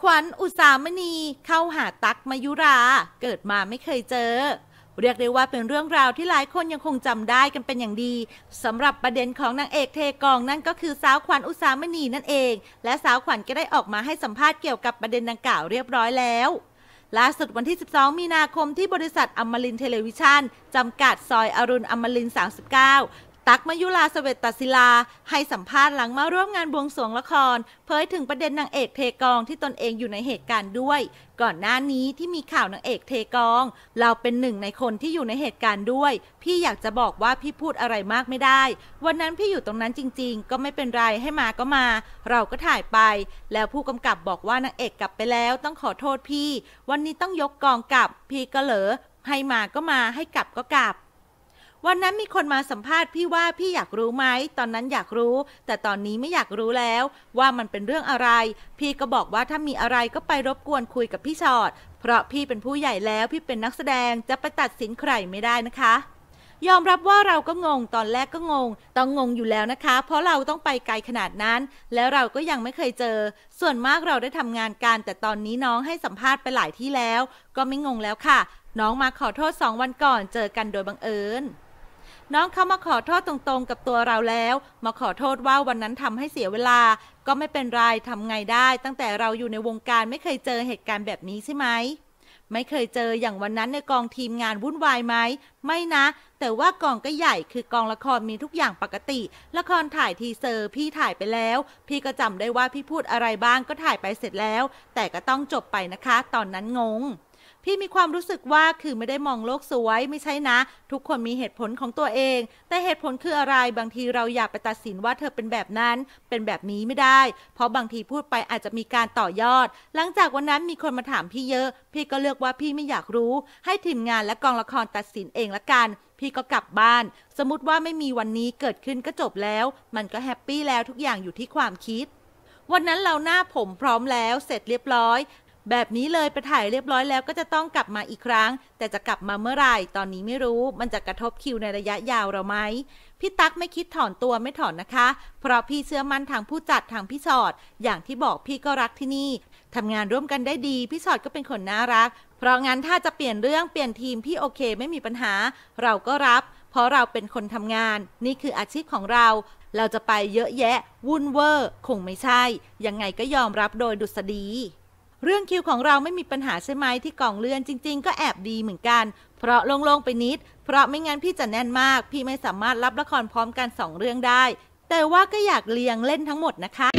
ขวัญอุษามณีเข้าหาตั๊ก มยุรา เกิดมาไม่เคยเจอ เรียกได้ว่าเป็นเรื่องราวที่หลายคนยังคงจำได้กันเป็นอย่างดีสำหรับประเด็นของนางเอกเทกองนั่นก็คือสาวขวัญอุษามณีนั่นเอง และสาวขวัญก็ได้ออกมาให้สัมภาษณ์เกี่ยวกับประเด็นดังกล่าวเรียบร้อยแล้วล่าสุดวันที่ 12 มีนาคมที่บริษัทอมรินทร์ เทเลวิชั่นจำกัดซอยอรุณอมรินทร์ 39 ตั๊ก มยุรา เศวตศิลา ให้สัมภาษณ์หลังมาร่วมงานบวงสรวงละคร เผยถึงประเด็นนางเอกเทกองที่ตนเองอยู่ในเหตุการณ์ด้วย ก่อนหน้านี้ที่มีข่าวนางเอกเทกอง เราเป็นหนึ่งในคนที่อยู่ในเหตุการณ์ด้วย พี่อยากจะบอกว่าพี่พูดอะไรมากไม่ได้ วันนั้นพี่อยู่ตรงนั้นจริง ๆ ก็ไม่เป็นไรให้มาก็มา เราก็ถ่ายไป แล้วผู้กำกับบอกว่านางเอกกลับไปแล้ว ต้องขอโทษพี่ วันนี้ต้องยกกองกลับ พี่ก็เหลอให้มาก็มาให้กลับก็กลับ วันนั้นมีคนมาสัมภาษณ์พี่ว่าพี่อยากรู้ไหมตอนนั้นอยากรู้ แต่ตอนนี้ไม่อยากรู้แล้ว ว่ามันเป็นเรื่องอะไร พี่ก็บอกว่าถ้ามีอะไรก็ไปรบกวนคุยกับพี่ชอด เพราะพี่เป็นผู้ใหญ่แล้วพี่เป็นนักแสดงจะไปตัดสินใครไม่ได้นะคะยอมรับว่าเราก็งงตอนแรกก็งง ต้องงงอยู่แล้วนะคะ เพราะเราต้องไปไกลขนาดนั้น แล้วเราก็ยังไม่เคยเจอ ส่วนมากเราได้ทำงานกันแต่ตอนนี้น้องให้สัมภาษณ์ไปหลายที่แล้ว ก็ไม่งงแล้วค่ะ น้องมาขอโทษสองวันก่อนเจอกันโดยบังเอิญ น้องเขามาขอโทษตรงๆ กับตัวเราแล้ว มาขอโทษว่าวันนั้นทำให้เสียเวลา ก็ไม่เป็นไรทำไงได้ ตั้งแต่เราอยู่ในวงการไม่เคยเจอเหตุการณ์แบบนี้ใช่ไหมไม่เคยเจออย่างวันนั้นในกองทีมงานวุ่นวายไหม ไม่นะ แต่ว่ากองก็ใหญ่คือกองละครมีทุกอย่างปกติ ละครถ่าย teaser พี่ถ่ายไปแล้ว พี่ก็จำได้ว่าพี่พูดอะไรบ้างก็ถ่ายไปเสร็จแล้ว แต่ก็ต้องจบไปนะคะ ตอนนั้นงง พี่มีความรู้สึกว่าคือไม่ได้มองโลกสวยไม่ใช่นะ ทุกคนมีเหตุผลของตัวเอง แต่เหตุผลคืออะไรบางทีเราอยากไปตัดสินว่าเธอเป็นแบบนั้น เป็นแบบนี้ไม่ได้ เพราะบางทีพูดไปอาจจะมีการต่อยอด หลังจากวันนั้นมีคนมาถามพี่เยอะ พี่ก็เลือกว่าพี่ไม่อยากรู้ ให้ทีมงานและกองละครตัดสินเองละกัน พี่ก็กลับบ้าน สมมติว่าไม่มีวันนี้เกิดขึ้นก็จบแล้ว มันก็แฮปปี้แล้วทุกอย่างอยู่ที่ความคิดวันนั้นเราหน้าผมพร้อมแล้วเสร็จเรียบร้อย แบบนี้เลยไปถ่ายเรียบร้อยแล้วก็จะต้องกลับมาอีกครั้ง แต่จะกลับมาเมื่อไหร่ตอนนี้ไม่รู้ มันจะกระทบคิวในระยะยาวเราไหมพี่ตั๊กไม่คิดถอนตัวไม่ถอนนะคะ เพราะพี่เชื่อมั่นทางผู้จัดทางพี่ชอด อย่างที่บอกพี่ก็รักที่นี่ทำงานร่วมกันได้ดี พี่ชอดก็เป็นคนน่ารัก เพราะงั้นถ้าจะเปลี่ยนเรื่องเปลี่ยนทีมพี่โอเคไม่มีปัญหา เราก็รับ เพราะเราเป็นคนทำงาน นี่คืออาชีพของเราเราจะไปเยอะแยะ วุ่นเวอร์ คงไม่ใช่ ยังไงก็ยอมรับโดยดุษฎี เรื่องคิวของเราไม่มีปัญหาใช่ไหมที่กล่องเลื่อนจริง ๆ ก็แอบดีเหมือนกัน เพราะโล่งๆไปนิด เพราะไม่งั้นพี่จะแน่นมาก พี่ไม่สามารถรับละครพร้อมกันสองเรื่องได้ แต่ว่าก็อยากเลียงเล่นทั้งหมดนะคะ